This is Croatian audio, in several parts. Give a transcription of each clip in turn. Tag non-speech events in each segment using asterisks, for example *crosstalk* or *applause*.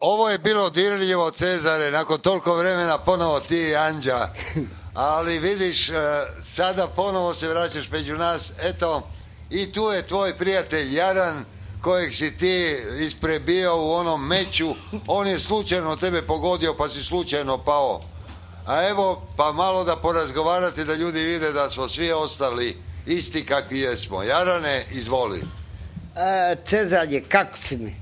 ovo je bilo dirljivo Cezare, nakon toliko vremena ponovo ti i Anđa. Ali vidiš, e, sada ponovo se vraćaš među nas. Eto, i tu je tvoj prijatelj Jaran, kojeg si ti isprebio u onom meću. On je slučajno tebe pogodio pa si slučajno pao. A evo, pa malo da porazgovarate da ljudi vide da smo svi ostali isti kakvi jesmo. Jarane, izvoli. E, Cezarje, kako si mi?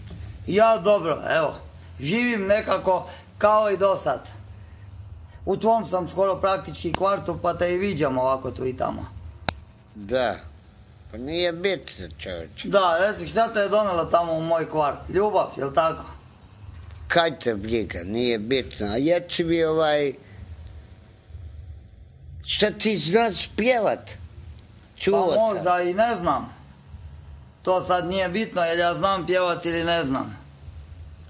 Ja dobro, evo. Živim nekako kao i do sad. U tvom sam skoro praktički kvartu pa te i viđam ovako tu i tamo. Da. Pa nije bitno, čovječe. Da, reci šta te je donela tamo u moj kvart? Ljubav, jel tako? Kaj te briga, nije bitno. A jeci mi ovaj... Šta ti znaš pjevat? Čuo Pa sam. možda i ne znam. To sad nije bitno jer ja znam pjevati ili ne znam.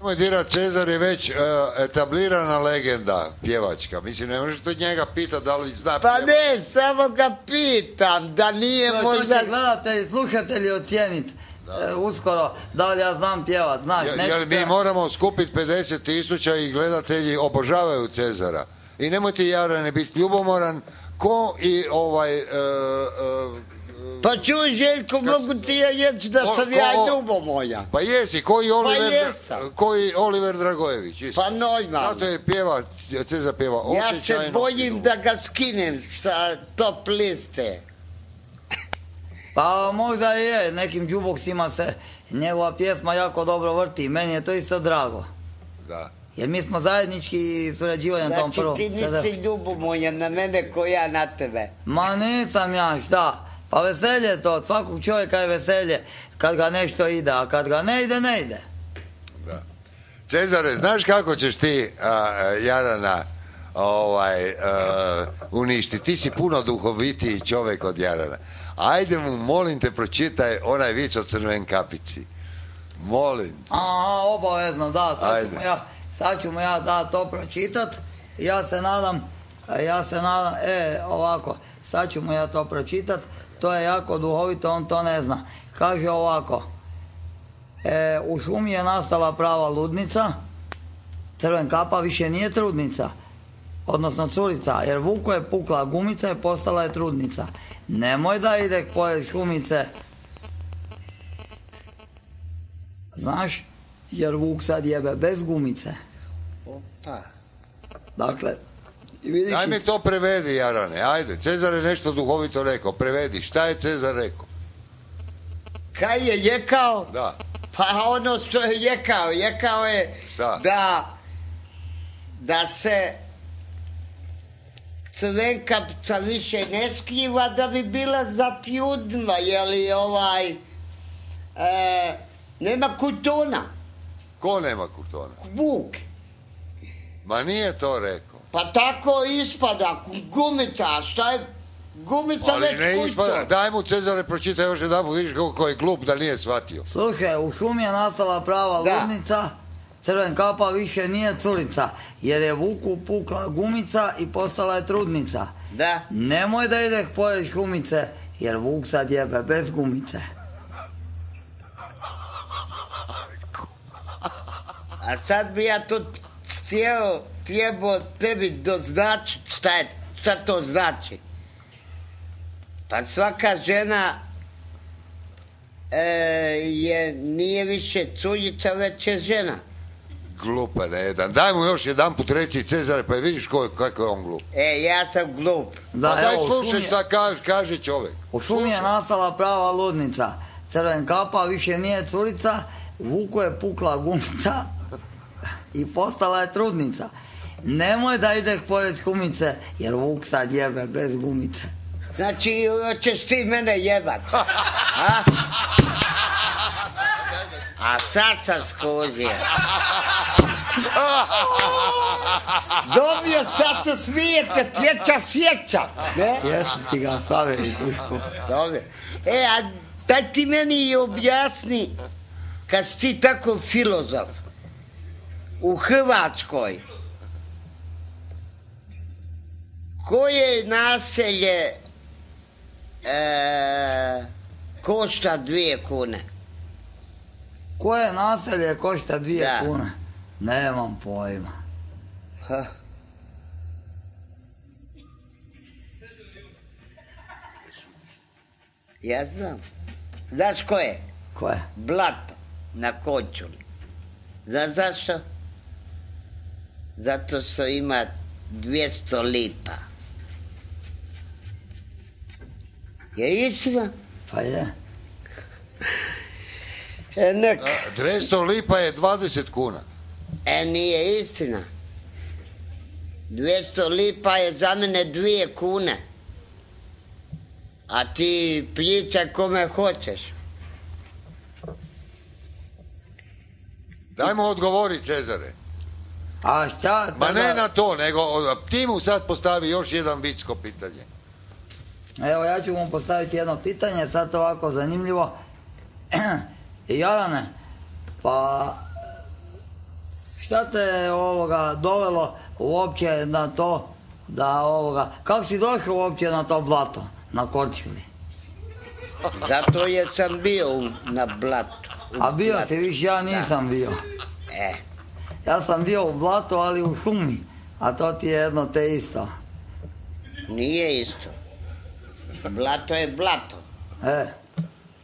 Moj dira Cezar je već e, etablirana legenda pjevačka. Mislim, ne možete njega pitati da li zna Pa ne, samo ga pitam, da nije To, to možda... će gledatelji, slušatelji ocijenit e, uskoro da li ja znam pjevat, znaš. Ja- Jer mi moramo skupiti 50 tisuća i gledatelji obožavaju Cezara. I nemojte Jarane biti ljubomoran ko i ovaj... e, Pa čuj Željko, mogu ti ja reći da Ko- sam ja ko- ljubomoja. pa jesi, koji Oliver, jesam. koji Oliver Dragojević. isto. Pa normalno. Zato je pjeva, Cezar pjeva Ja se bojim da ga skinem sa top liste. Pa možda je, nekim džuboksima se njegova pjesma jako dobro vrti. Meni je to isto drago. Da. Jer mi smo zajednički surađivali na tom Znači prvom. ti CD. nisi ljubomoja na mene ko ja na tebe. Ma nisam ja, šta? Pa veselje je to, od svakog čovjeka je veselje kad ga nešto ide, a kad ga ne ide, ne ide. Da. Cezare, znaš kako ćeš ti a, Jarana ovaj, a, uništiti? Ti si puno duhovitiji čovjek od Jarana. Ajde mu, molim te, pročitaj onaj vič o crven kapici. Molim. A, obavezno, da, sad ću mu ja, sad ću mu ja da to pročitat. Ja se nadam, ja se nadam, e, ovako, sad ću mu ja to pročitat. To je jako duhovito, on to ne zna. Kaže ovako, e, u šumi je nastala prava ludnica, crven kapa više nije trudnica, odnosno curica, jer vuku je pukla gumica i postala je trudnica. Nemoj da ide pored šumice, znaš, jer vuk sad jebe bez gumice. Opa. Dakle, i vidiš, Daj mi to prevedi, Jarane. Ajde, Cezar je nešto duhovito rekao. Prevedi, šta je Cezar rekao? Kaj je jekao? Da. Pa ono što je jekao, jekao je Šta? da da se crvenkapca više ne skriva da bi bila zatjudna, jeli ovaj e, nema kutona, Ko nema kurtona? vuk. Ma nije to rekao. Pa tako ispada, gumica, šta je gumica Ali već ne kuto. ispada. Daj mu Cezare, pročitaj još jedan vidiš kako je glup da nije shvatio. slušaj, u šumi je nastala prava Da. ludnica, crven kapa više nije curica, jer je vuku pukla gumica i postala je trudnica. Da, Nemoj da ide pored šumice, jer vuk sad jebe bez gumice. a sad bi ja to cijelo trebao tebi doznačiti šta, je, šta to znači. Pa svaka žena e, je, nije više curica, već je žena. Glupa ne jedan. Daj mu još jedan put reći Cezare, pa vidiš ko, kako je on glup. E, ja sam glup. Da, pa daj slušaj šta kaže, kaže čovjek. U šumi je nastala prava ludnica. Crven kapa više nije curica, vuku je pukla gumica i postala je trudnica. Nemoj da ide pored šumice, jer vuk sad jebe bez gumice. Znači, hoćeš ti mene jebat. *laughs* A? A sad sam skužio. Dobio, sad se smijete, tjeća sjeća. Ne? Jesi ti ga stavili, Sluško? Dobro. E, a daj ti meni objasni, kad si ti tako filozof, u Hrvatskoj, koje naselje e, košta dvije kune? Koje naselje košta dvije Da. kune? Nemam pojma. Ha. Ja znam. Znaš ko je? Ko je? Blato na kočuli. Znaš zašto? Zato što ima 200 lipa. Je istina? Pa je. E, nek. A, 200 lipa je 20 kuna. E, nije istina. 200 lipa je za mene dvije kune. A ti pričaj kome hoćeš. Dajmo odgovori, Cezare. A šta? Ma ne na to, nego ti mu sad postavi još jedan vicko pitanje. Evo ja ću vam postaviti jedno pitanje, sad ovako zanimljivo. *clears throat* Jarane, pa šta te ovoga dovelo uopće na to da ovoga, kako si došao uopće na to blato, na Korčuli? Zato jer sam bio na blatu. A bio blatu. si, viš, ja nisam bio. E, Ja sam bio u blatu, ali u šumi, a to ti je jedno te isto. nije isto. Blato je blato. E,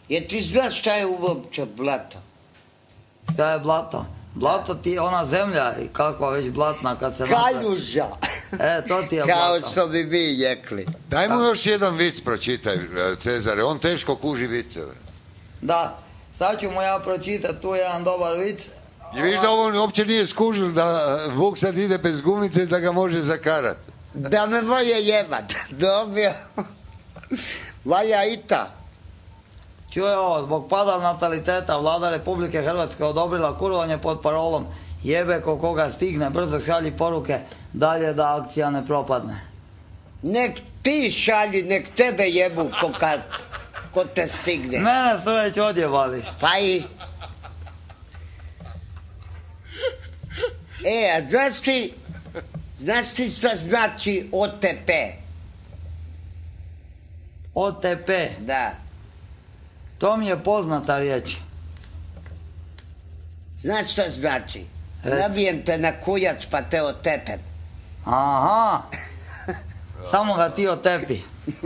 Jer ti znaš šta je uopće blato? šta je blato? Blato ti je ona zemlja i kako već blatna kad se... Kaljuža. E, to ti je Kao blato. što bi mi rekli. Daj mu još jedan vic pročitaj, e, Cezare, on teško kuži viceve. Da, sad ću mu ja pročitati tu jedan dobar vic. I viš da on uopće nije skužil da e, Vuk sad ide bez gumice da ga može zakarat. Da me moje jebat. *laughs* Dobio. Valja i ta. Čuje ovo, zbog pada nataliteta vlada Republike Hrvatske odobrila kurovanje pod parolom jebe ko koga stigne, brzo šalji poruke dalje da akcija ne propadne. Nek ti šalji, nek tebe jebu ko, kad, ko te stigne. Mene su već odjevali. Pa i... E, a znaš ti, znaš ti šta znači OTP? OTP, Da. to mi je poznata riječ. Znaš šta znači? Nabijem te na kujac pa te otepem. Aha, *laughs* samo ga ti otepi.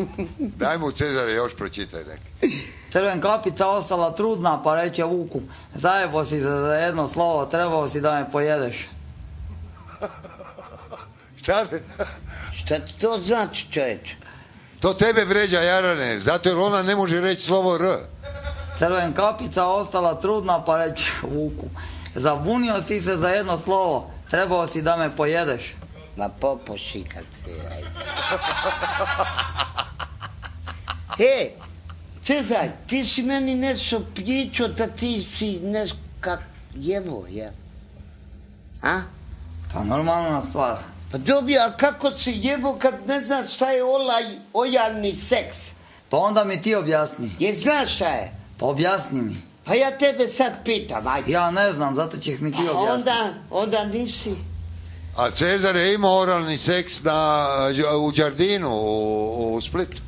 *laughs* Daj mu Cezare još pročitaj neki. Crven kapica ostala trudna pa reče Vuku, zajebo si za jedno slovo, trebao si da me pojedeš. Šta? Šta ti to znači čovječ? To tebe vređa Jarane, zato jer ona ne može reći slovo R. Crven kapica ostala trudna pa reče Vuku, zabunio si se za jedno slovo, trebao si da me pojedeš. Ma popuši kad si ajde. E, Cezar, ti si meni nešto pričao da ti si neskak jevo, ja? A? Pa normalna stvar. Pa dobio, a kako si jevo kad ne znaš šta je olaj, ojalni seks? Pa onda mi ti objasni. Je znaš šta je? Pa objasni mi. Pa ja tebe sad pitam, ajde. Ja ne znam, zato ćeš mi ti A objasniti. onda, onda nisi. A Cezar je imao oralni seks na, u Đardinu u, u Splitu.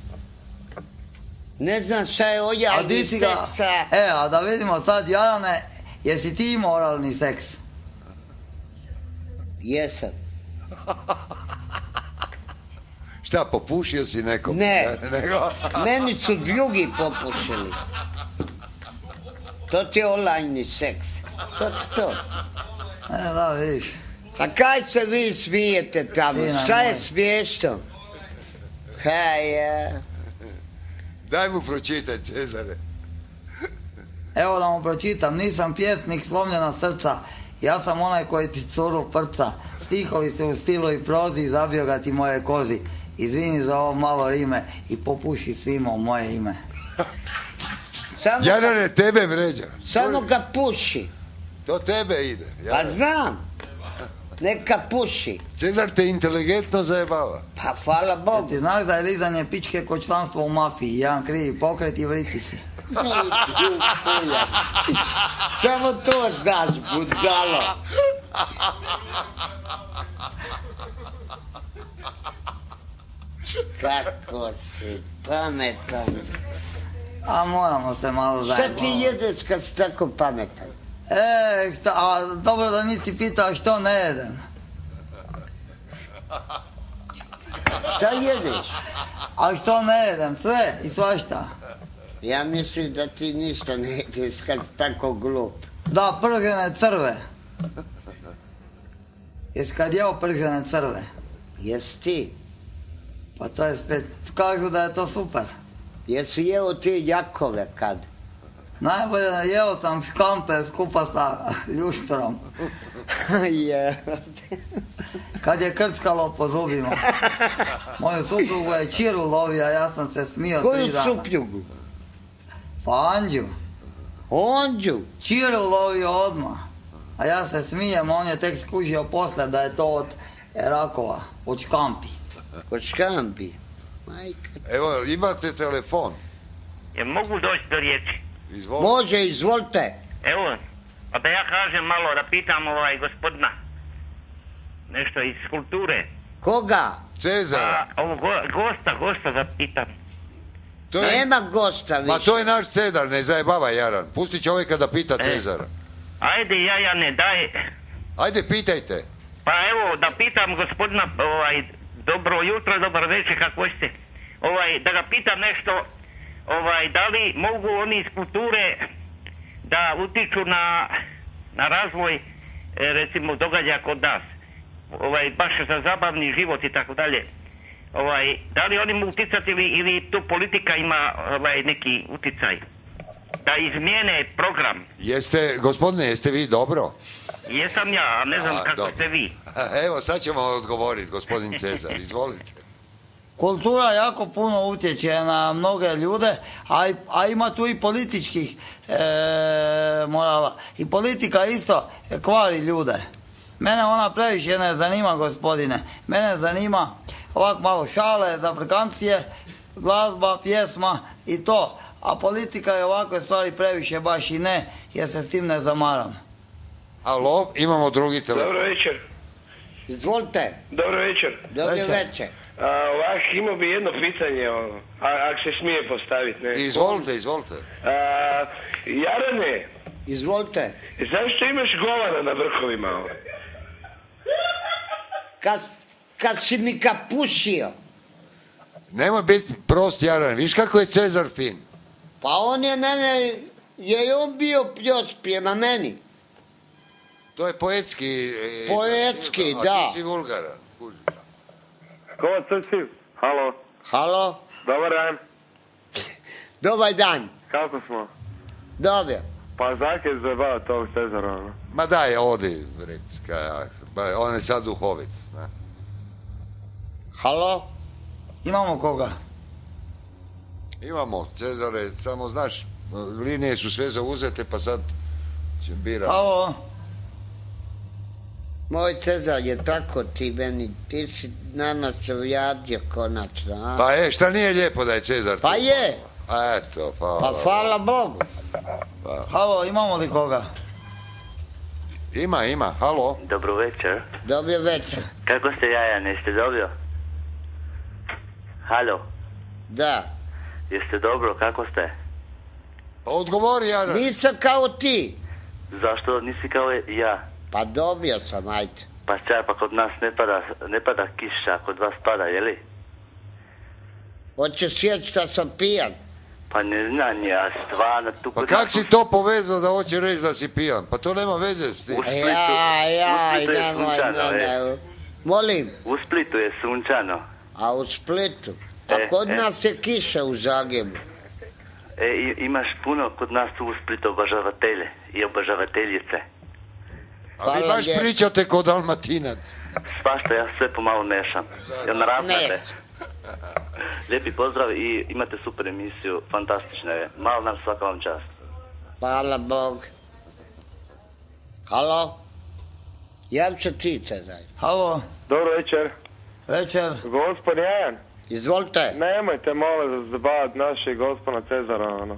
Ne znam šta je ojalni seks? E, a da vidimo sad, Jarane, jesi ti imao oralni seks? Jesam. *laughs* Šta, popušio si nekom? Ne. *laughs* Nego, Meni su drugi popušili. To ti je olajni seks. To ti to. E, da, vidiš. A kaj se vi smijete tamo? Sina Šta je smiješno? Kaj je? daj mu pročitaj Cezare. Evo da mu pročitam, nisam pjesnik slomljena srca, ja sam onaj koji ti curu prca, stihovi se u stilu i prozi, zabio ga ti moje kozi, izvini za ovo malo rime i popuši svima u moje ime. *laughs* Samo, ga, Jarane, tebe vređa. samo ga puši. To tebe ide. Pa znam. Neka puši. Cezar te inteligentno zajebava. Pa hvala Bogu. Ti znaš da je lizanje pičke ko članstvo u mafiji, jedan krivi pokret i vriti si. Kuja. *laughs* Samo to znaš, budalo. Kako si pametan. A moramo se malo Šta zajebati. ti jedeš kad si tako pametan? E, a dobro da nisi pitao što ne jedem. Šta jedeš? A što ne jedem, sve i svašta. Ja mislim da ti ništa ne jedeš kad si tako glup. Da, pržene crve. Jesi kad jeo pržene crve? Jesi ti? Pa to je spet, kažu da je to super. Jesi jeo ti jakove kad? Najbolje jeo sam škampe skupa sa ljuštrom. *laughs* Je. Kad je krckalo po zubima. Moju suprugu je čiru lovio, a ja sam se smio Koju tri dana. supljugu? Pa Anđu. Onđu. Čiru lovio odmah. A ja se smijem, on je tek skužio posle da je to od rakova, od škampi. Kod škampi. Majka. Evo, imate telefon. Je mogu doći do riječi? Izvolite. Može, izvolite. Evo, pa da ja kažem malo, da pitam ovaj gospodina. Nešto iz kulture. Koga? Cezara. Pa, ovo go- gosta, gosta da pitam. To je, Nema gosta više. ma to je naš Cezar, ne zajebava Jaran. Pusti čovjeka da pita E. Cezara. Ajde, ja, ja ne daj. Ajde, pitajte. Pa evo, da pitam gospodina, ovaj, dobro jutro, dobar večer, kako ste. Ovaj, da ga pitam nešto, ovaj, da li mogu oni iz kulture da utiču na, na razvoj, e, recimo, događaja kod nas. Ovaj, baš za zabavni život i tako dalje. Ovaj, da li oni mogu uticati ili, ili tu politika ima ovaj, neki uticaj? Da izmijene program. Jeste, gospodine, jeste vi dobro? Jesam ja, a ne znam A, kako dobro. ste vi. *laughs* Evo, sad ćemo odgovoriti, gospodin Cezar, izvolite. Kultura jako puno utječe na mnoge ljude, a, a ima tu i političkih e, morala. I politika isto kvari ljude. Mene ona previše ne zanima, gospodine. Mene zanima ovak malo šale, zafrikancije, glazba, pjesma i to. A politika je ovakve stvari previše baš i ne, jer se s tim ne zamaram. Alo, imamo drugi telefon. Dobro večer. Izvolite. Dobro večer. Dobro Večer. večer. A, ovak, imao bi jedno pitanje, ono, a, ako se smije postaviti, ne? Izvolite, izvolite. A, Jarane, Izvolite. zašto imaš govana na vrhovima? ono? Kad, kad si mi kapušio, Nemoj biti prost, Jaran. Viš kako je Cezar fin? pa on je mene, je i on bio pljos prema meni. To je poetski... e, Poetski, a da. Ti si vulgaran. Ko crci? Halo, Halo? dobar dan. *laughs* Dobar dan. Kako smo? Dobro. Pa zake zabava tog Cezara, ono. Ma daj, odi, ba, on je sad duhovit. ne. Halo? Imamo koga? Imamo, Cezare, samo znaš, linije su sve zauzete, pa sad će bira. Halo? Moj Cezar je tako ti meni, ti si nama se ujadio konačno, a? Pa e, šta nije lijepo da je Cezar Pa tu? je. A eto, pa... Pa hvala Bogu. Halo, imamo li koga? Ima, ima, halo. Dobro večer. Dobro večer. Kako ste jaja, niste dobro? Halo, Da. jeste dobro, kako ste? Pa odgovori, Jaran. Nisam kao ti. Zašto nisi kao ja? Pa dobio sam, ajde. Pa čaj, pa kod nas ne pada, ne pada kiša, kod vas pada, jeli? Hoćeš reći da sam pijan? Pa ne znam ja, stvarno, tu Pa kak si to povezao da hoće reći da si pijan? Pa to nema veze s tim. U Splitu- Ja, ja, u Splitu je nemoj sunčano, mene. Molim, U Splitu je sunčano. a u Splitu? A E, kod e. nas je kiša u Zagrebu. E, imaš puno kod nas tu u Splitu obožavatelje i obožavateljice. A vi baš pričate kod Dalmatinac. Svašta, ja sve pomalo mešam. Jel na raznate? Nes. Lijepi pozdrav i imate super emisiju, fantastična je. Malo nam svaka vam čast. Hvala Bog. Halo? Jav se ti, Cezar. Halo? Dobro večer. Večer? Gospod Jajan, Izvolite. nemojte molim zabavati našeg gospodina Cezara, ono.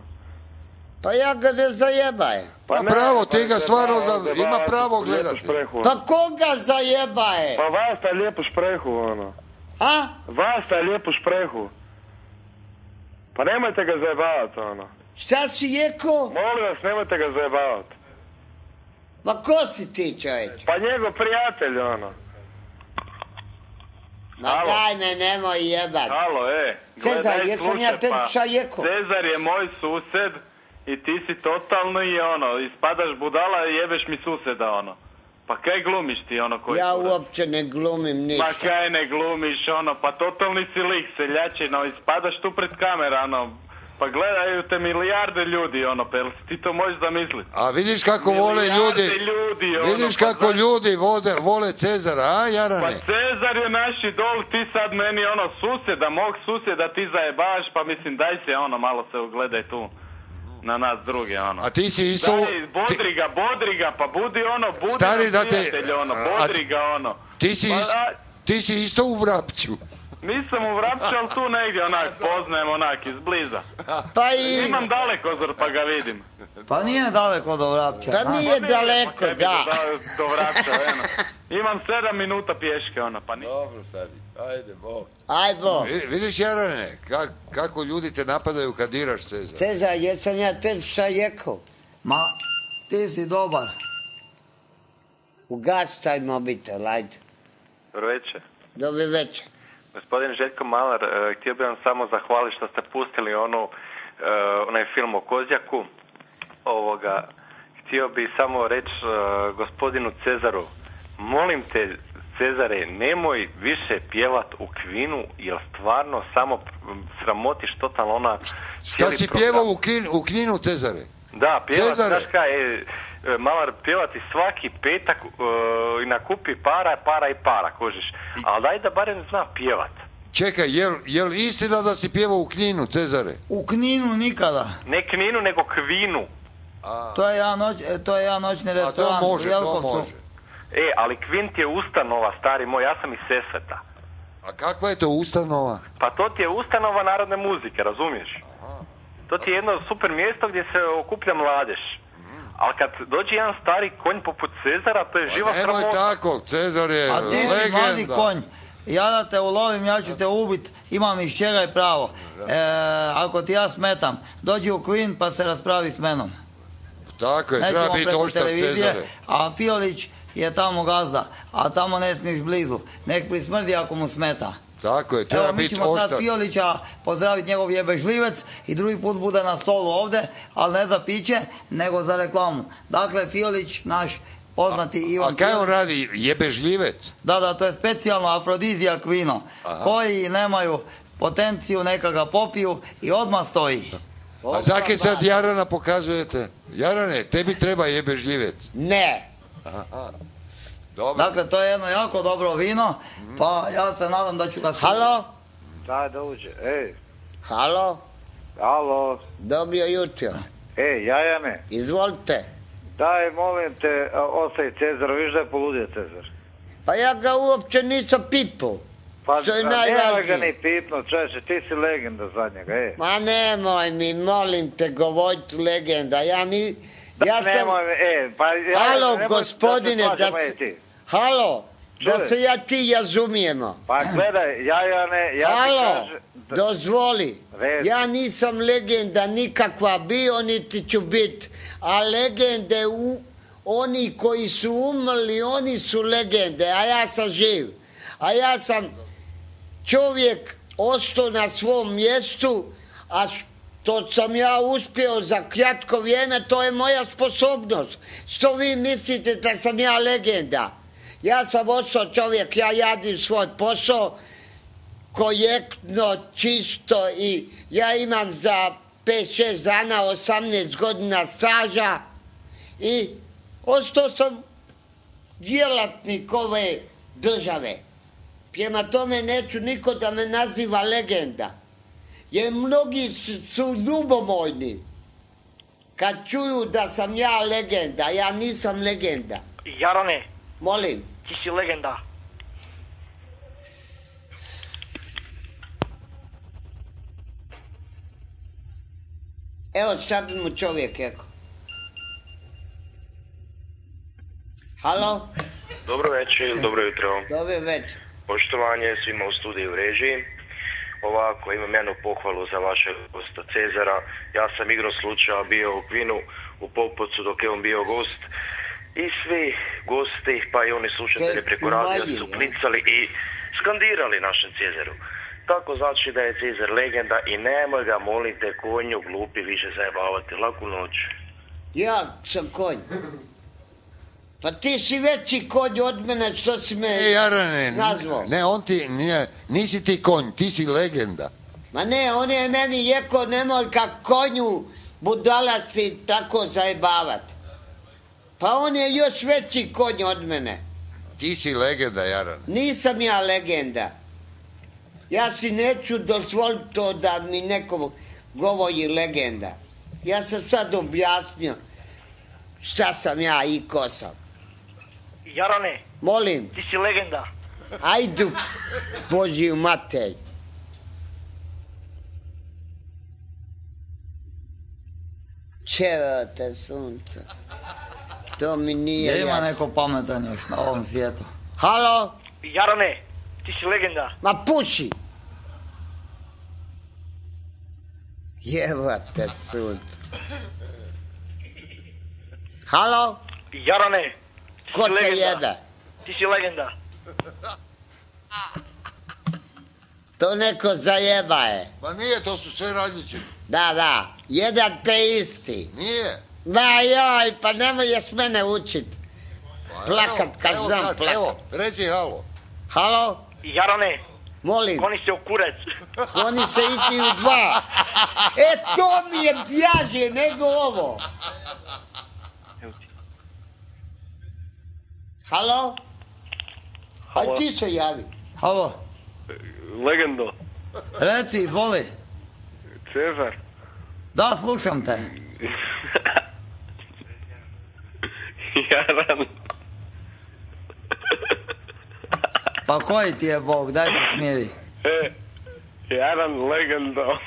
Pa ja ga ne zajebaj. Pa ne, pravo, pa ti ga stvarno za- ima pravo gledati. Pa koga zajebaje? Pa vas taj lijepu šprehu, ono. A? Vas taj lijepu šprehu. Pa nemojte ga zajebavati, ono. Šta si rekao? Molim vas, nemojte ga zajebavati. Ma ko si ti čovječ? Pa njegov prijatelj, ono. Ma Alo. daj me, nemoj jebat. Halo, e. Cezar, jesam ja tebi pa, jeko? Cezar je moj sused i ti si totalno i ono, ispadaš budala i jebeš mi suseda, ono. Pa kaj glumiš ti, ono, koji Ja kurac? uopće ne glumim ništa. kaj ne glumiš, ono, pa totalni si lik, seljačina, ispadaš tu pred kamera, ono, pa gledaju te milijarde ljudi, ono, pa jel ti to možeš zamisliti? A vidiš kako vole ljudi, ljudi, ono, vidiš pa kako ljudi vode, vole Cezara, a Pa Jarane? Cezar je naš idol, ti sad meni ono susjeda, mog susjeda ti zajebaš, pa mislim daj se ono malo se ugledaj tu na nas druge ono. A ti si isto... Ti- bodri ga, bodri ga, pa budi ono, budi Stari, nam da te- ono, bodri ga ono. Ti si, Pa, is- a, ti si isto u Vrapću. nisam u Vrapču, ali tu negdje onak, poznajem onak, izbliza. *laughs* Pa i... Imam dalekozor pa ga vidim. Pa nije daleko do Vrapća. Pa nije Pa daleko, pa kaj bi da. Do, do Vrapča, eno. Imam sedam minuta pješke, ono, pa nije. Dobro, stari, ajde, bog. Aj bo. Vidiš, Jarane, kak- kako ljudi te napadaju kad diraš Cezar. Cezar, jesam ja tebi šta jeko? Ma, ti si dobar. Ugas taj mobitel, ajde. Dobro večer. Dobi večer. Gospodin Željko Malar, e, htio bih vam samo zahvaliti što ste pustili onu, e, onaj film o Kozjaku. Ovoga, htio bih samo reći e, gospodinu Cezaru, molim te Cezare, nemoj više pjevat u Kvinu, jer stvarno samo sramotiš totalno ona... Šta si pjevao u, kin, u Kninu, Cezare? Da, pjevat, znaš kaj, e, e, Malar pjevati svaki petak e, i nakupi para, para i para, kužiš. Ali daj da barem zna pjevat. Čekaj, jel, jel istina da si pjevao u Kninu, Cezare? U Kninu nikada. Ne Kninu, nego Kvinu. To je jedan, noć, e, to je jedan noćni A to restoran može, u to Jelkovcu. E, ali Kvint je ustanova, stari moj, ja sam iz Sesveta. A kakva je to ustanova? Pa to ti je ustanova narodne muzike, razumiješ? To ti je jedno super mjesto gdje se okuplja mladež. Ali kad dođe jedan stari konj poput Cezara, to je živa Pa nemoj sramota. tako, Cezar je A ti si mladi legenda. konj. Ja da te ulovim, ja ću te ubit, imam iz čega i pravo. E, ako ti ja smetam, dođi u Queen pa se raspravi s menom. Tako je, treba Nećemo biti preko oštar televizije, Cezare. a Fiolić je tamo gazda, a tamo ne smiješ blizu. Nek prismrdi ako mu smeta. Tako je, treba Evo, mi ćemo sad. Fiolića pozdraviti njegov jebežlivec i drugi put bude na stolu ovdje, ali ne za piće, nego za reklamu. Dakle, Fiolić, naš poznati Ivan A kaj on radi? Jebežljivec? Da, da, to je specijalno afrodizijak vino. Koji nemaju potenciju, neka ga popiju i odmah stoji. A zake sad Jarana pokazujete? Jarane, tebi treba jebežljivec. Ne. Dobro. Dakle, to je jedno jako dobro vino, pa ja se nadam da ću ga... Halo? Da, da uđe. Ej, Halo? alo, Dobio jutro. ej, Jajane, Izvolite. daj, molim te, a, ostavi Cezar, viš da je poludio Cezar. Pa ja ga uopće nisam pipao. Pa, Što je nema ga ni pipno, čovječe, ti si legenda za njega, ej. Ma nemoj mi, molim te, govoriti legenda. Ja ni... Ja sam... Nemoj, e, pa, ja, Halo, nemoj gospodine, se da svađamo, ej, se... Halo, da se ja ti razumijemo. Pa gledaj, Jajane, ja ti Halo, kažem... da- dozvoli. Red. Ja nisam legenda nikakva bio, niti ću bit. A legende, u, oni koji su umrli, oni su legende, a ja sam živ. A ja sam čovjek ostao na svom mjestu, a što sam ja uspio za kratko vrijeme, to je moja sposobnost. Što vi mislite da sam ja legenda? Ja sam ostao čovjek, ja jadim svoj posao, korektno, čisto i ja imam za 5-6 dana 18 godina staža i ostao sam djelatnik ove države. Prema tome neću niko da me naziva legenda. Jer mnogi su, ljubomojni. Kad čuju da sam ja legenda, ja nisam legenda. Jarane, Molim. ti si legenda. Evo šta bi mu čovjek rekao. Halo, Dobro večer ili dobro jutro. dobar večer. Poštovanje svima u studiju režiji. Ovako, imam jednu pohvalu za vašeg gosta Cezara. Ja sam igro slučaja bio u Kvinu u Popocu dok je on bio gost i svi gosti, pa i oni slušatelji preko radija su ja. klicali i skandirali našem Cezaru. Tako znači da je Cezar legenda i nemoj ga, molim te, konju, glupi, više zajebavati. Laku noć. Ja sam konj. Pa ti si veći konj od mene što si me E, Jarane, nazvao. ne, on ti, nije, nisi ti konj, ti si legenda. Ma ne, on je meni jeko nemoj kak konju budala si tako zajebavat. Pa on je još veći konj od mene. Ti si legenda, Jaran. Nisam ja legenda. Ja si neću dozvoliti to da mi nekom govori legenda. Ja sam sad objasnio šta sam ja i ko sam. Jarane, Molim, ti si legenda. ajdu Božiju matej. Čeva te sunce. To mi nije Je ima neko pametan još na ovom svijetu? Halo? Jarane, ti si legenda. Ma puši! Jevate sunce. Halo? Jarane, Ko te jebe? Ti si legenda. To neko zajebaje. Pa nije, to su sve različiti. Da, da. Jedan te isti. Nije. Ma joj, pa nemoješ mene učit. Pa Plakat kad evo znam sad, plakat. Evo, reci halo. Halo? Jarane, Molim, oni se u kurec. *laughs* oni se iti u dva. E, to mi je djaže nego ovo. Halo? Halo. A ti se javi. Halo, Legendo, reci, izvoli. Cezar. Da, slušam te. *laughs* Jaran. Pa koji ti je Bog, daj se smiri. E, Jaran legendo.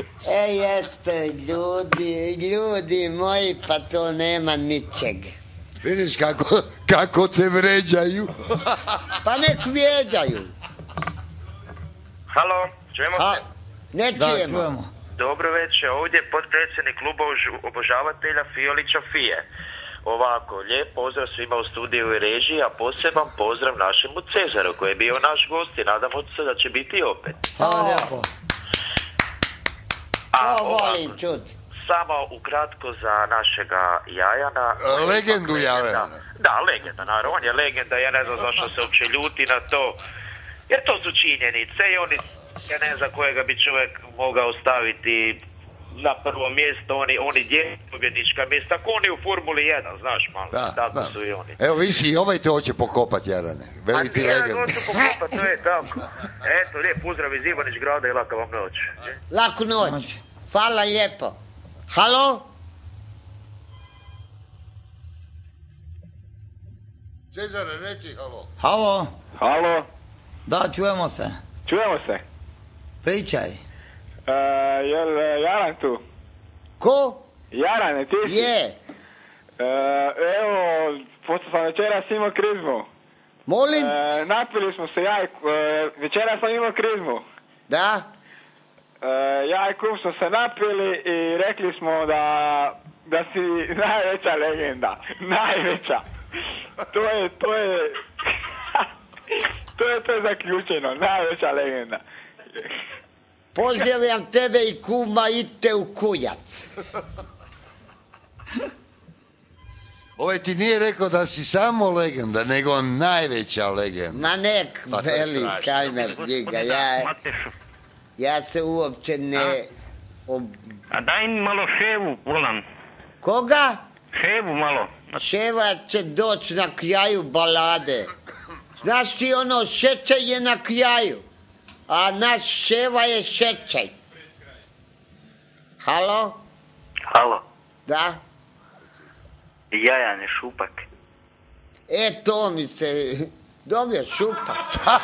*laughs* E, jeste, ljudi, ljudi moji, pa to nema ničeg. Vidiš kako, kako te vređaju. Pa nek vrijeđaju. Halo, čujemo Ha, se? ne Da, čujemo. čujemo. Dobro večer, ovdje je potpredsjednik kluba ož- obožavatelja Fiolića Fije. Ovako, lijep pozdrav svima u studiju i režiji, a poseban pozdrav našemu Cezaru koji je bio naš gost i nadamo se da će biti opet. Hvala lijepo. A To ovako, volim čut. samo ukratko za našega Jajana. E, legendu. Jajana. Da, legenda, naravno, on je legenda, ja ne znam zašto se uopće ljuti na to. Jer to su činjenice i oni, ja ne znam kojega bi čovjek mogao staviti na prvo mjesto, oni, oni dijeli pobjednička mjesta, ako oni u Formuli 1, znaš malo, Da, tako da. su i oni. Evo viš i ovaj te hoće pokopat, Jarane. A Veli ti ti jedan legenda. gostu pokopa, to je tako. Eto, lijep pozdrav iz Ivanić grada i laka vam noć. Laku noć. Hvala lijepo. Halo? Cezare, reci halo. Halo, Halo, da, čujemo se. čujemo se. Pričaj. E, jel e, Jaran tu? Ko? Jarane, ti si? Je. E, evo, pošto sam večeras imao krizmu. Molim? E, napili smo se, ja i, e, večeras sam imao krizmu. Da? E, ja i kum smo se napili i rekli smo da, da si *laughs* najveća legenda. *laughs* Najveća. To je, to je, *laughs* to je to je zaključeno. Najveća legenda. Pozdravljam tebe i kuma, idite u kujac. Ovaj ti nije rekao da si samo legenda, nego najveća legenda. Ma nek, Pa veli, strašno. kaj me briga, ja, ja se uopće ne... ob- a daj mi malo ševu, volam. Koga? Ševu malo. Ševa će doći na kraju balade. Znaš ti ono, šećer je na kraju, a naš ševa je šećer. Halo? Halo, Da? Jajan je šupak. E, to mi se... Dobio šupac. Ha,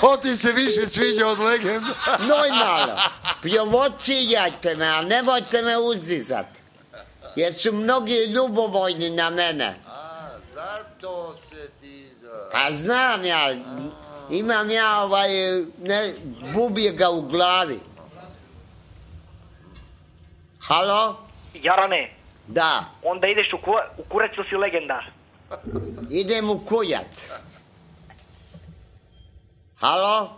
to ti se više sviđa od legenda. Noj malo. Pljovociljajte me, a nemojte me uzizat. Jer su mnogi ljubovojni na mene. A, zato se ti... A pa znam ja, imam ja ovaj, ne, bubje ga u glavi. Halo? Jarane. Da. Onda ideš u, ku, u kurac si legenda? Idem u kujac. Halo?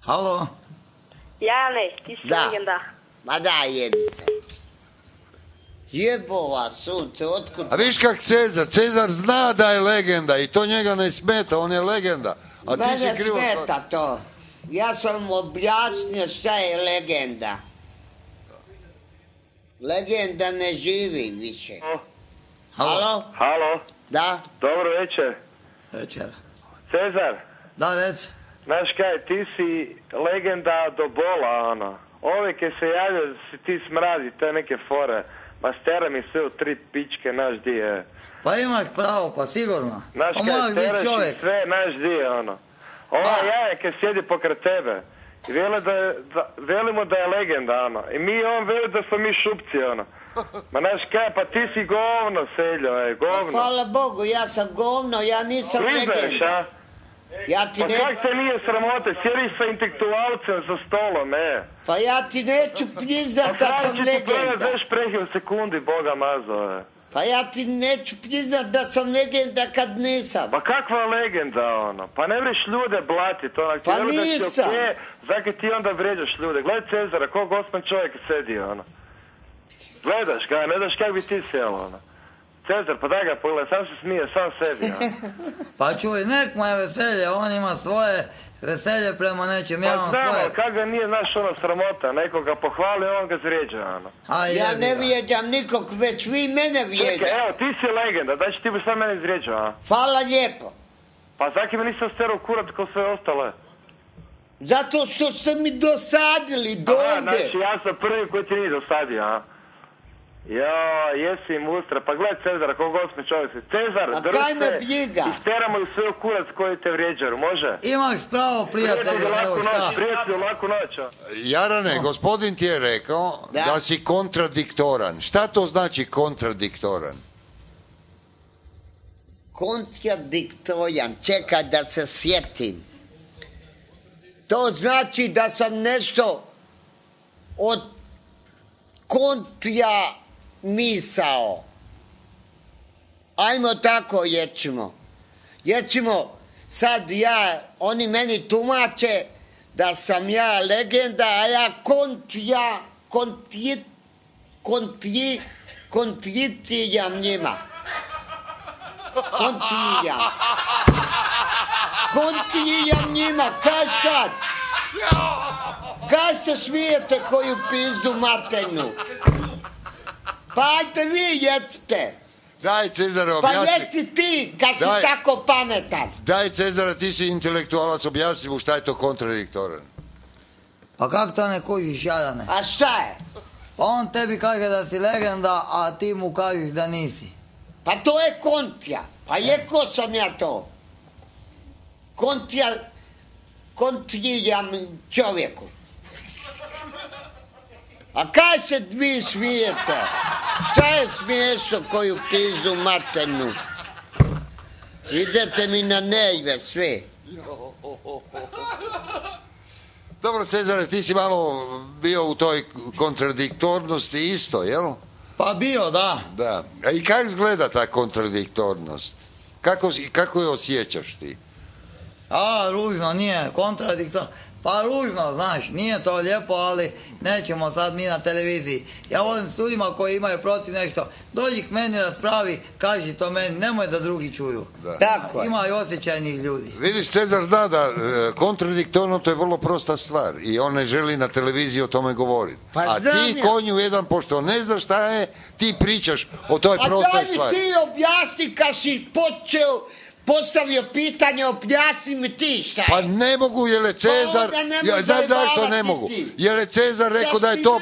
Halo? Jane, ti si da. legenda. Ma da, jedi se. Jebo vas sunce, otkud... A viš kak Cezar, Cezar zna da je legenda i to njega ne smeta, on je legenda. A ti si krivo... smeta to. Ja sam objasnio šta je legenda. Legenda ne živi više. Halo? Halo? Halo? Da? Dobro večer. Večera. Cezar. Da, rec. Znaš kaj, ti si legenda do bola, ono. Ove ke se javlja da si ti smradi, te neke fore. Ma stera mi sve u tri pičke, naš di je. Pa imaš pravo, pa sigurno. Znaš pa kaj, čovjek. sve, naš di je, ono. Ova pa. jaja ke sjedi pokraj tebe. I vele da, velimo da je legenda, ono. I mi on veli da smo mi šupci, ono. Ma znaš kaj, pa ti si govno, Seljo, e, govno. Pa hvala Bogu, ja sam govno, ja nisam Priznaš, legenda. a? Ja ti pa ne... kak se nije sramote, sjediš sa intektualcem za stolom, e. Pa ja ti neću pljizdat pa da sam legenda. Pa kada ćeš prehil sekundi, boga mazo, e. Pa ja ti neću priznat da sam legenda kad nisam. Pa kakva legenda ono? Pa ne vreš ljude blatit onak. Pa nisam. Zaki ti onda vređaš ljude? Gledaj Cezara, kog osman čovjek sedi ono. Gledaš ga, ne daš kak bi ti sjel, ono. Cezar, pa daj ga pogledaj, sam se smije, sam sebi. *laughs* Pa čuj, nek mu je veselje, on ima svoje veselje prema nečem, pa ja imam svoje. Pa kak ga nije, naš ono sramota, nekoga pohvali, on ga zrijeđa, ono. A ja ne vijeđam nikog, već vi mene vijeđa. Čekaj, evo, ti si legenda, daj će ti bi sam mene zrijeđa, a? Hvala lijepo. Pa zaki me nisam stero kurat ko sve ostale. Zato što ste mi dosadili, do A, znači ja sam prvi koji ti nije dosadio, a? Jo, jesi mustra, pa gledaj Cezara, kog osmi smo čovjek. Cezar, A kaj me? Isteramo ju sve u kurac koji te vrijeđaru, može? Imam pravo prijatelju, evo šta. Prijatelju, lako noć. Jarane, gospodin ti je rekao da. si kontradiktoran. Šta to znači kontradiktoran? Kontradiktoran, čekaj da se sjetim. To znači da sam nešto od kontra misao. Ajmo tako ječimo. Ječimo, sad ja, oni meni tumače da sam ja legenda, a ja kontija, kontjit, kontji, kontjitijam njima. Kontijam. Kontijam njima, kaj sad? Kaj se smijete koju pizdu matenju? Pa ajte vi jecite. Daj Cezara pa objasni. Pa jeci ti kad si tako pametan. Daj Cezara ti si intelektualac objasni mu šta je to kontradiktoran. Pa kak to ne kužiš jadane? A šta je? Pa on tebi kaže da si legenda, a ti mu kažeš da nisi. Pa to je kontija. Pa je ko sam ja to? Kontija, kontijam čovjeku. A kaj se vi smijete? Šta je smiješo koju pizu maternu? Idete mi na nejve sve. Dobro, Cezare, ti si malo bio u toj kontradiktornosti isto, jel? Pa bio, da. Da. A i kako izgleda ta kontradiktornost? Kako, kako je osjećaš ti? A, ružno, nije kontradiktorno. Pa ružno, znaš, nije to lijepo, ali nećemo sad mi na televiziji. Ja volim s ljudima koji imaju protiv nešto. Dođi k meni raspravi, kaži to meni, nemoj da drugi čuju. Tako je. Ima i osjećajnih ljudi. Vidiš, Cezar zna da e, kontradiktorno to je vrlo prosta stvar i on ne želi na televiziji o tome govoriti. Pa A ti konju jedan, pošto ne znaš šta je, ti pričaš o toj prostoj stvari. A da mi ti objasni kad si počeo postavio pitanje, objasni mi ti šta je. Pa ne mogu, je li Cezar, pa znaš zašto ne mogu? Je li Cezar rekao da, je to...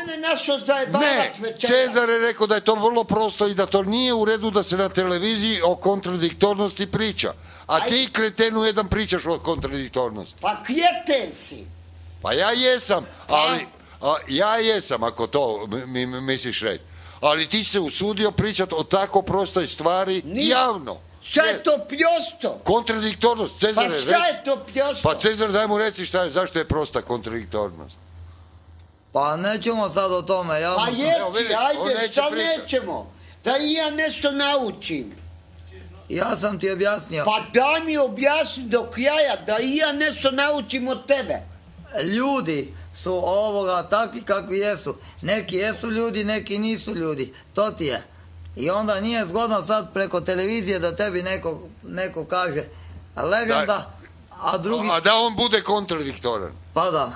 Ne, Cezar je rekao da je to vrlo prosto i da to nije u redu da se na televiziji o kontradiktornosti priča. A ti kretenu jedan pričaš o kontradiktornosti. Pa kljeten si. Pa ja jesam, pa. ali... Ja jesam, ako to mi, misliš reći. Ali ti se usudio pričati o tako prostoj stvari javno. Šta je to pljosto? Kontradiktornost. Cezare, pa šta je to pljosto? Pa Cezar daj mu reci šta je, zašto je prosta kontradiktornost. Pa nećemo sad o tome. Pa jeci, ajde, šta nećemo? Da i ja nešto naučim. Ja sam ti objasnio. Pa da mi objasni do kraja, da i ja nešto naučim od tebe. Ljudi su ovoga takvi kakvi jesu. Neki jesu ljudi, neki nisu ljudi. To ti je. I onda nije zgodno sad preko televizije da tebi neko, neko kaže legenda, a drugi... A da on bude kontradiktoran. Pa da,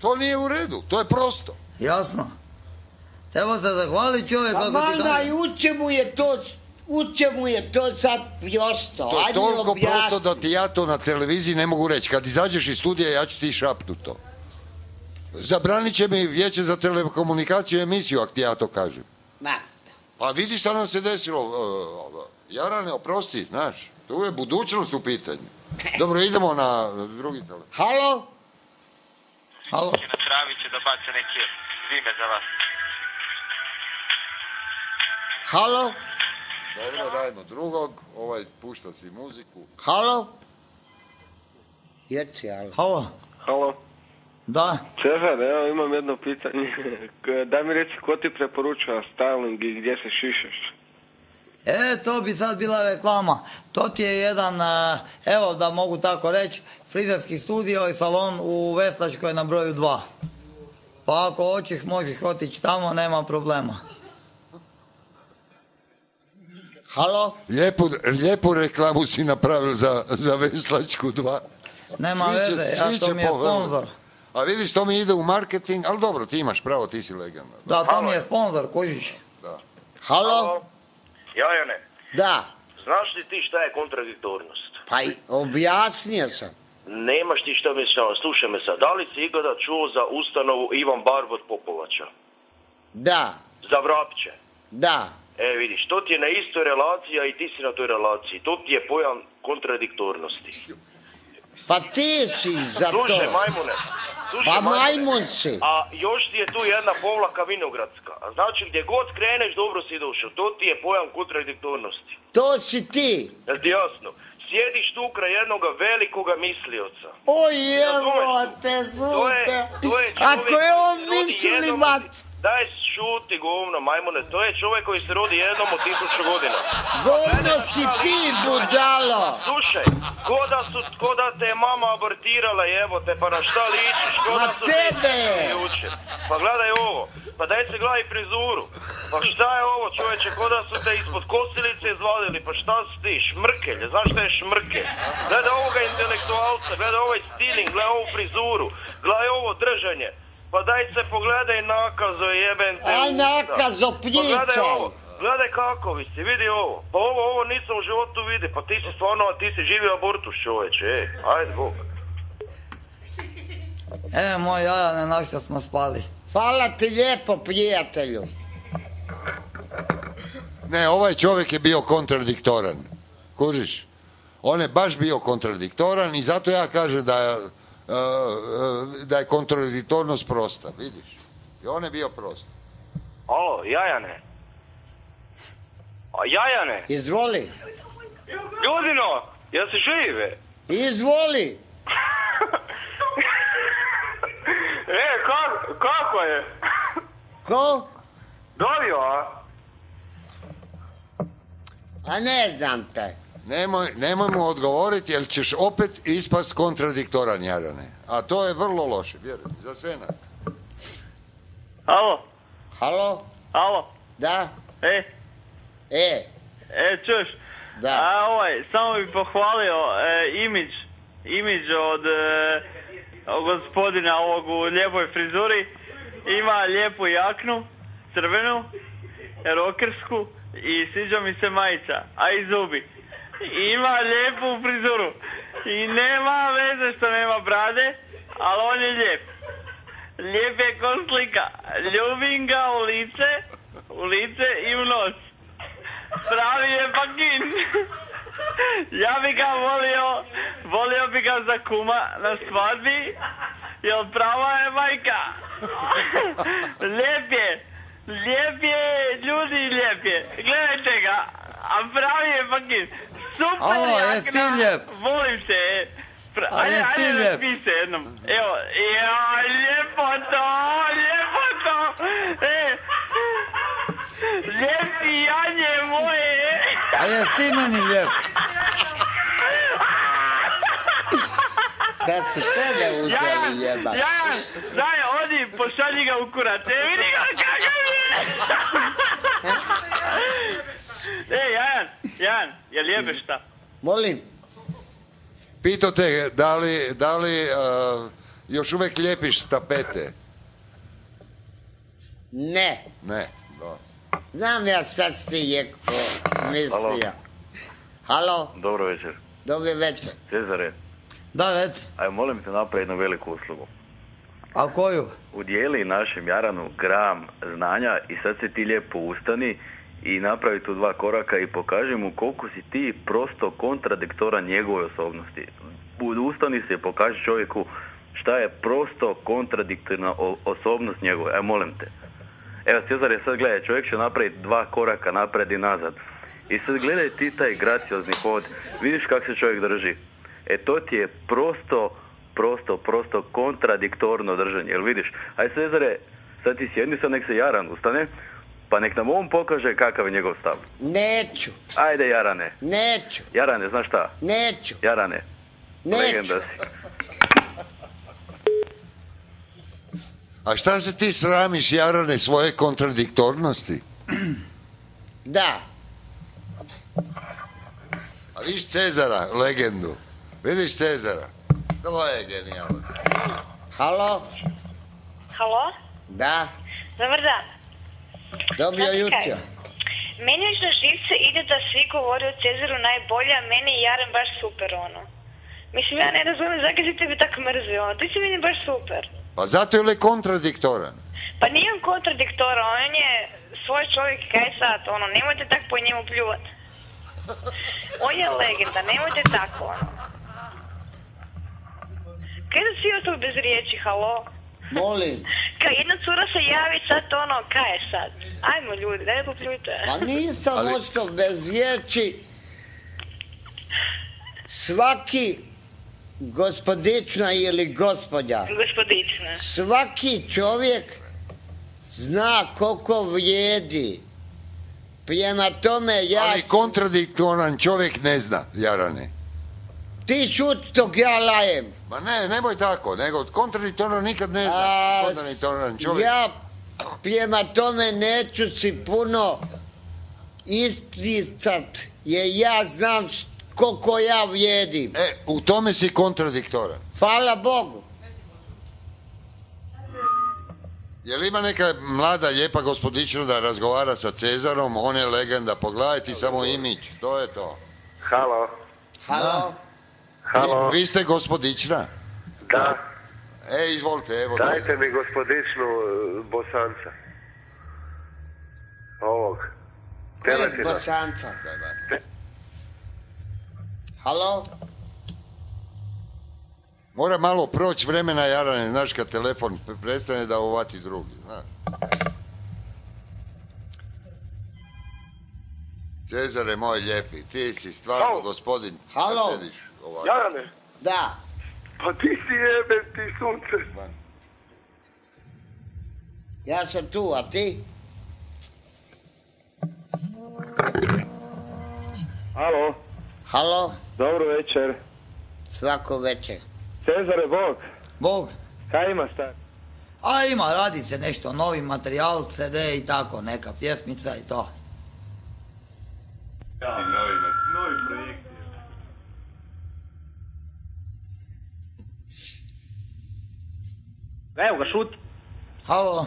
To nije u redu, to je prosto. jasno. Treba se zahvaliti čovjek Pa kako ti manda, kaže. i u čemu je to, u čemu je to sad prosto? To je toliko objasni. prosto da ti ja to na televiziji ne mogu reći. Kad izađeš iz studija, ja ću ti šapnut to. Zabranit će mi vijeće za telekomunikaciju emisiju, ako ti ja to kažem. Ma, Pa vidi šta nam se desilo. e, Jarane, oprosti, znaš, tu je budućnost u pitanju. Dobro, idemo na drugi telefon. halo? Halo. Na travi će da bace neke zime za vas. Halo? Dobro, dajmo drugog. Ovaj pušta si muziku. Halo? Jeci, halo. Halo. Halo. Da. Cezar, evo imam jedno pitanje. *laughs* Daj mi reci ko ti preporučuje styling i gdje se šišaš? E, to bi sad bila reklama. To ti je jedan, evo da mogu tako reći, frizerski studio i salon u Veslačkoj na broju 2. Pa ako hoćeš, možeš otići tamo, nema problema. Halo? Lijepu, lijepu reklamu si napravil za, za Veslačku 2. Nema veze, ja to mi je sponzor. A vidiš, to mi ide u marketing, ali dobro, ti imaš pravo, ti si legenda. Da, to mi je sponzor, kužiš. Halo? Jajane, Da. znaš li ti šta je kontradiktornost? Pa i objasnio sam. Nemaš ti šta mislio, slušaj me sad, da li si ikada čuo za ustanovu Ivan Barbot Popovača? Da, Za Vrapće? da. E vidiš, to ti je na istoj relaciji, a i ti si na toj relaciji. To ti je pojam kontradiktornosti. Pa ti si za Slušaj, to. majmune. Slušaj, Pa majmun si. A još ti je tu jedna povlaka vinogradska. A znači gdje god kreneš dobro si došao. To ti je pojam kontradiktornosti. To si ti. Jel ti jasno? Sjediš tu kraj jednoga velikoga mislioca. Oj, evo te To je, sunce. to je čovjek Ako je on koji Daj šuti govno, majmune. To je čovjek koji se rodi jednom od tisuću godina. Govno si ti, budalo. Slušaj, ko da, su, ko da te je mama abortirala jebote, pa na šta ličiš, ko Ma da su te tebe! Pa gledaj ovo, pa daj se gledaj frizuru. Pa šta je ovo čovječe, ko da su te ispod kosilice izvadili, pa šta su ti, šmrkelj, znaš šta je šmrkelj? Gledaj ovoga intelektualca, gledaj ovaj stiling, gledaj ovu frizuru, gledaj ovo držanje. Pa daj se pogledaj nakazo jebem te Aj, nakazo, gledaj pričaj. ovo, Gledaj kako vi si, vidi ovo. Pa ovo, ovo nisam u životu vidi, pa ti si stvarno, ti si živi abortus čoveče, ej, ajde Bog. *laughs* E, moj Jarane, na što smo spali. Hvala ti lijepo, prijatelju. Ne, ovaj čovjek je bio kontradiktoran. Kužiš? On je baš bio kontradiktoran i zato ja kažem da je, e, e, da je kontradiktornost prosta, vidiš? I on je bio prost. Alo, Jajane. A Jajane, Izvoli. Ljudino, jel si žive? Izvoli. *laughs* E, kako, kako je? Ko? Dobio, a? A ne znam te. Nemoj, nemoj mu odgovoriti jer ćeš opet ispast kontradiktoran, Jarane. A to je vrlo loše, vjerujem, za sve nas. Alo, Halo? alo, Da? e, E, e, čuš? Da. A ovaj, samo bi pohvalio e, imidž, imidž od, e, od gospodina ovog u lijepoj frizuri. Ima lijepu jaknu, crvenu, rokersku i sviđa mi se majica, a i zubi. Ima lijepu frizuru i nema veze što nema brade, ali on je lijep. Lijep je ko slika. Ljubim ga u lice, u lice i u nos. Pravi je pakin. Ja bi ga volio, volio bi ga za kuma na svadbi, jer prava je majka. *laughs* Lijep je, lijep je, ljudi lijep je. Gledajte ga, a pravi je pakin super, Alo, jesi ti lijep? Volim se, e. Pra, A ajde, ajde razbi se jednom. Evo, ja, lijepo to, lijepo to. E, lijepi janje moje. A jesi ti meni ljep. Sad su tebe uzeli jeba. Ja, daj, odi, pošalji ga u kurate, vidi ga kakav je. E? E, Jajan, Jajan, je lijebe šta? Molim? Pito te, da li, da li uh, još uvijek lijepiš tapete? Ne. Ne. Da. Znam ja šta si je ko mislio. Halo, Dobro večer. dobri večer. Cezare, Da, reci. aj molim te napravi jednu veliku uslugu. A koju? Udijeli našem Jaranu gram znanja i sad se ti lijepo ustani i napravi tu dva koraka i pokaži mu koliko si ti prosto kontradiktoran njegove osobnosti. Ustani se i pokaži čovjeku šta je prosto kontradiktorna osobnost njegove. Aj molim te. Evo Cezare, sad gledaj, čovjek će napraviti dva koraka napred i nazad. I sad gledaj ti taj graciozni hod, vidiš kako se čovjek drži. E to ti je prosto, prosto, prosto kontradiktorno držanje, jel vidiš? Aj Cezare, sad ti sjedni, sad nek se Jaran ustane, pa nek nam on pokaže kakav je njegov stav. Neću, Ajde Jarane, neću, Jarane, znaš šta? neću, Jarane, neću. legenda si. A šta se ti sramiš, Jarane, svoje kontradiktornosti? Da, A viš Cezara, legendu. Vidiš Cezara? To je genijalno. halo, Halo? da, Dobar dan. Dobio jutro. Meni još na živce ide da svi govore o Cezaru najbolje, a meni je Jaren baš super ono. Mislim, ja ne razumijem zakaj si tebi tako mrzi ono. Ti si meni baš super. Pa zato je li kontradiktoran? Pa nije on kontradiktoran, on je svoj čovjek, kaj sad, ono, nemojte tako po njemu pljuvat. On je legenda, nemojte tako, ono. Kaj da svi ostali bez riječi, halo? Molim. *laughs* Kaj jedna cura se javi sad ono, kaj je sad? Ajmo ljudi, daj popljujte. Pa nisam Ali- ostao bez riječi. Svaki gospodična ili gospodja, Gospodična. svaki čovjek zna koliko vrijedi. Prema tome ja... Ali kontradiktoran čovjek ne zna, Jarane. Ti šut dok ja lajem. Ma ne, nemoj tako, nego kontradiktoran nikad ne zna. Kontradiktoran čovjek. Ja prema tome neću si puno isticat, jer ja znam koliko ja vrijedim. E, u tome si kontradiktoran. Hvala Bogu. Je li ima neka mlada, lijepa gospodična da razgovara sa Cezarom, on je legenda, pogledaj ti samo imić, to je to. Halo, Halo? Halo, Vi, vi ste gospodična? da, E, izvolite, evo. dajte mi gospodičnu e, bosanca. Ovog. Kojeg Telefina. bosanca? Halo? Mora malo proći vremena, Jarane, znaš kad telefon pre- prestane da uvati drugi, znaš. Cezare moj lijepi, ti si stvarno gospodin. Halo. Ovako. Jarane, Da. pa ti si jebe ti sunce. Ja sam tu, a ti? Halo, Halo? dobro večer. Svako večer. Cezare Bog, Bog. kaj ima star? A ima, radi se nešto, novi materijal, CD i tako, neka pjesmica i to. Novi Evo ga, šut. Halo,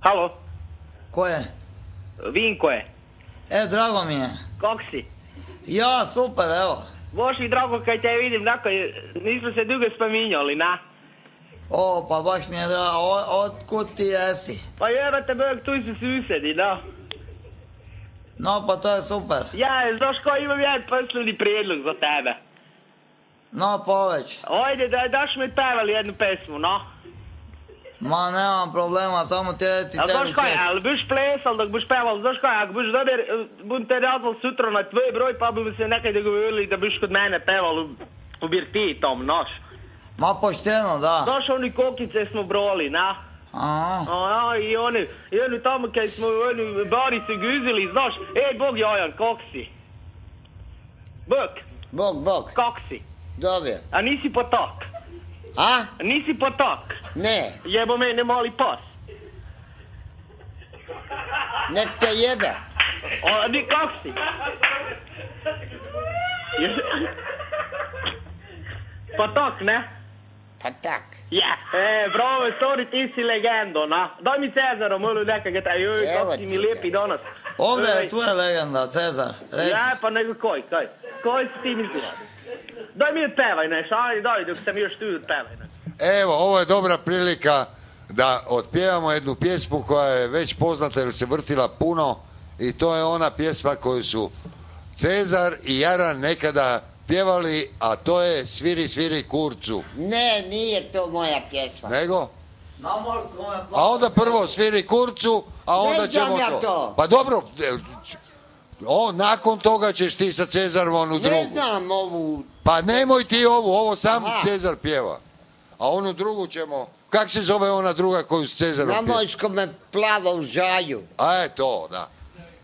Halo, ko je? Vinko je. E, drago mi je. Kak si? Ja, super, evo. Boš mi drago kaj te vidim, nakon nismo se dugo spominjali, na? O, pa baš mi je drago, otkud ti jesi? Pa jebate Bog, tu su susedi, da. No, pa to je super. Ja, znaš ko, imam jedan poslovni prijedlog za tebe. No, poveć. Ajde, da daš mi pevali jednu pesmu, no? Ma, nemam problema, samo ti reci znaš tebi kaj, čest. ali biš plesal dok biš peval, znaš kaj, ako biš dobar, eh, bum te nazval sutra na tvoj broj, pa bi se nekaj dogovorili da biš kod mene peval u, u birti tom, noš. Ma, pošteno, da. Znaš, oni kokice smo broli, na? A, A, i oni, i oni tamo kad smo oni bari se guzili, znaš, ej Bog Jajan, kak si? Bog, Bog, bog. kak si? Dobro. A nisi potak? A? Nisi potak? Ne, Jebo mene mali pas. nek te jebe. A ni kak si? Potak, ne? Pa tak. Ja, e, bravo, sorry, ti si legendo, na. Daj mi Cezara, malo nekega, taj, joj, Evo kak si ti mi lepi danas. ovdje je tvoja legenda, Cezar. Reci. Ja, pa nego koji, kaj? Koji si ti mislila? Daj mi odpevaj nešto, ajde, daj, dok sam još tu odpevaj nešto. Evo, ovo je dobra prilika da otpjevamo jednu pjesmu koja je već poznata jer se vrtila puno i to je ona pjesma koju su Cezar i Jaran nekada pjevali, a to je Sviri, sviri kurcu. Ne, nije to moja pjesma. Nego? Na morskom je A onda prvo sviri kurcu, a onda ćemo ja to. to. Pa dobro, o, nakon toga ćeš ti sa Cezarom onu Ne drugu. znam ovu... Pa nemoj ti ovu, ovo sam Aha. Cezar pjeva. A onu drugu ćemo, kak se zove ona druga koju s Cezarom Na pjeva? mojskome plavom žaju. A je to, da.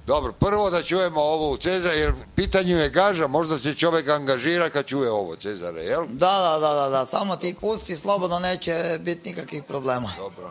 Dobro, prvo da čujemo ovu Cezar, jer pitanju je gaža, možda se čovjek angažira kad čuje ovo Cezare, jel? Da, da, da, da, da, samo ti pusti, slobodno neće biti nikakvih problema. Dobro.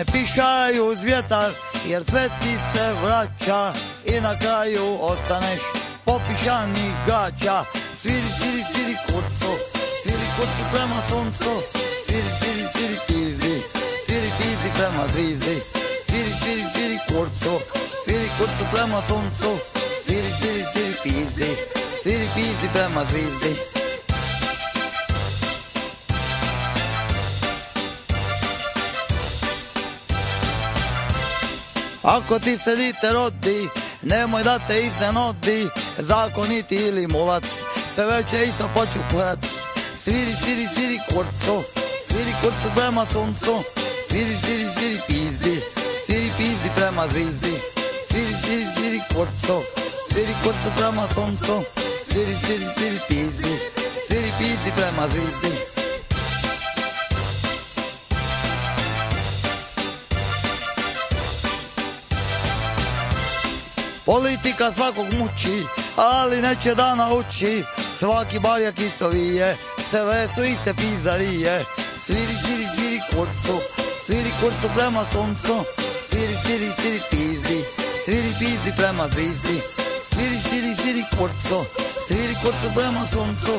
Ne pišaju uz vjetar, jer sve ti se vraća i na kraju ostaneš popišanih gaća. Sviri, sviri, sviri kurco, sviri kurcu prema suncu, sviri, sviri, sviri pizdi, sviri pizdi prema zvizdi. Sviri, sviri, sviri kurcu, sviri kurcu prema suncu, sviri, sviri, sviri pizdi, sviri pizdi prema zvizdi. Ako ti se dite rodi, nemoj da te iznenodi, zakoniti ili mulac, sve već je isto poču kurac. Sviri, sviri, sviri kurcu, sviri kurcu prema suncu, sviri, sviri, sviri pizdi, sviri pizdi prema zvizdi. Sviri, sviri, sviri kurcu, sviri kurcu prema suncu, sviri, sviri, sviri pizdi, sviri pizdi prema zvizdi. Politika svakog muči, ali neće da nauči. Svaki barjak isto vije, sve su iste pizdarije Sviri, sviri, sviri kurcu, sviri kurcu prema suncu. Sviri, sviri, sviri pizdi, sviri pizdi prema zvizdi. Sviri, sviri, sviri kurcu, sviri kurcu prema suncu.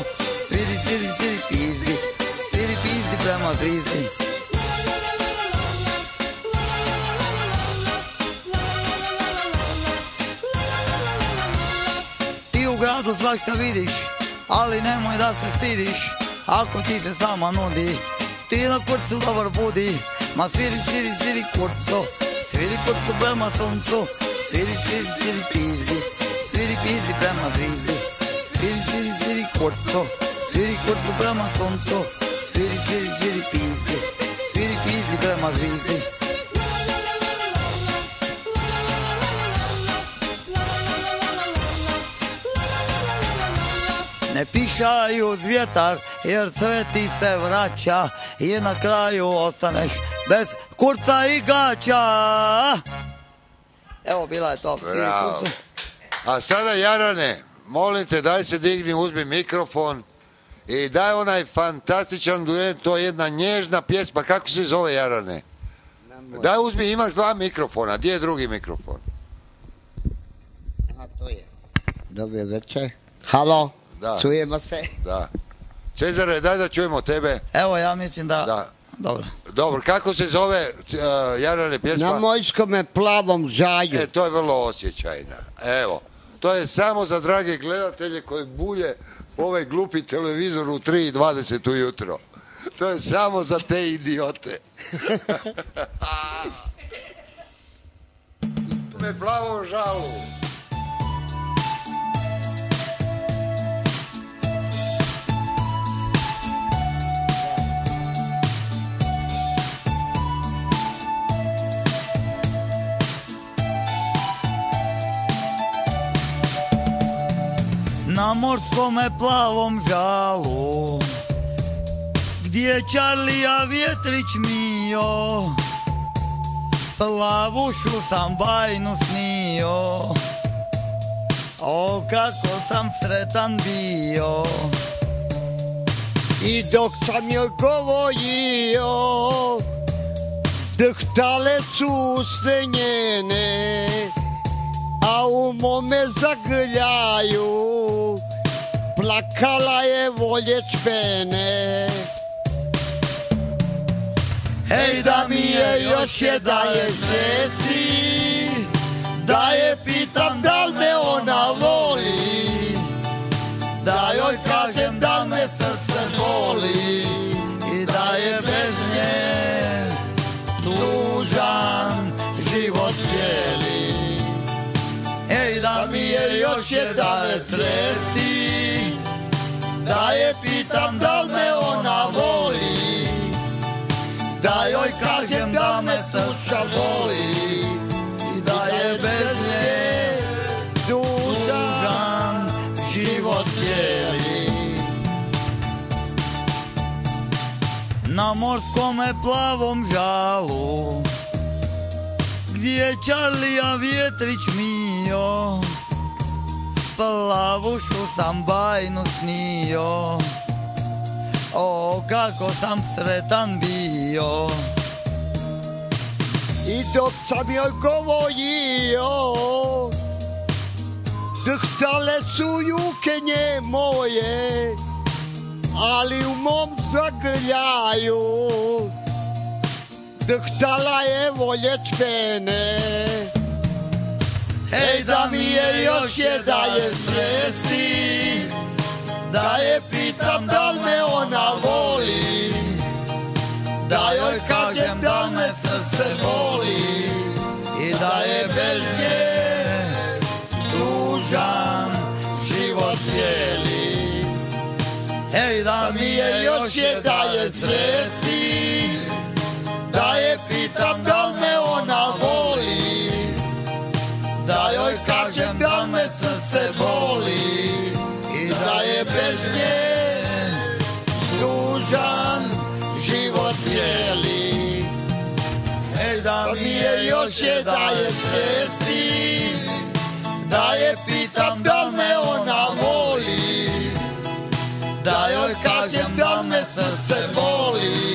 Sviri, sviri, sviri pizdi, sviri pizdi prema zvizdi Gradu vidiš, ali nemoj da se stidiš. Ako ti se sama nudi, ti na kurcu dobar budi. Ma sviri, sviri, sviri kurco, sviri kurcu prema suncu. Sviri, sviri, sviri pizdi, sviri pizdi prema zvizdi Sviri, sviri, sviri kurco, sviri kurcu prema suncu. Sviri, sviri, sviri pizdi, sviri pizdi prema zvizdi Ne pišaju uz vjetar jer sve ti se vraća i na kraju ostaneš bez kurca i gaća. Evo bila je to. A sada Jarane, molim te daj se digni, uzmi mikrofon i daj onaj fantastičan duet, to je jedna nježna pjesma, kako se zove Jarane? Daj uzmi, imaš dva mikrofona, gdje je drugi mikrofon? A to je. Dobar večer. Halo, Da. čujemo se. Da. Cezare, daj da čujemo tebe. Evo ja mislim da... Da. Dobro. Dobro, kako se zove uh, Jarane pjesma? Na mojskome plavom žaju. E, to je vrlo osjećajna. Evo, to je samo za drage gledatelje koji bulje ovaj glupi televizor u 3.20 ujutro. To je samo za te idiote. *laughs* *laughs* Me plavo žalu. Na morskome plavom žalu Gdje Čarlija vjetrić mio. Plavušu sam bajnu snio O kako sam sretan bio. I dok sam joj govorio Drhtale su uste njene A u mome zagrljaju Plakala je voljeć mene Hej da mi je još je da je svesti Da je pitam da li me ona voli je je da me cvesti Da je pitam da li me ona voli. Da joj kažem da me srca boli I da je bez nje dužan život cijeli. Na morskome plavom žalu Gdje Čarlija vjetrić mio Plavušu sam bajnu snio O, kako sam sretan bio. I dok sam joj govorio Drhtale su jukenje moje Ali u mom zagrljaju. Drhtala je voljeć mene Ej da mi je još je da je svesti Da je pitam da li me ona voli Da joj kažem da me srce boli I da je bez nje tužan život cijeli. Ej da mi je još je da je svesti da mi je još je da je svesti Da je pitam da me ona voli Da joj kažem da me srce boli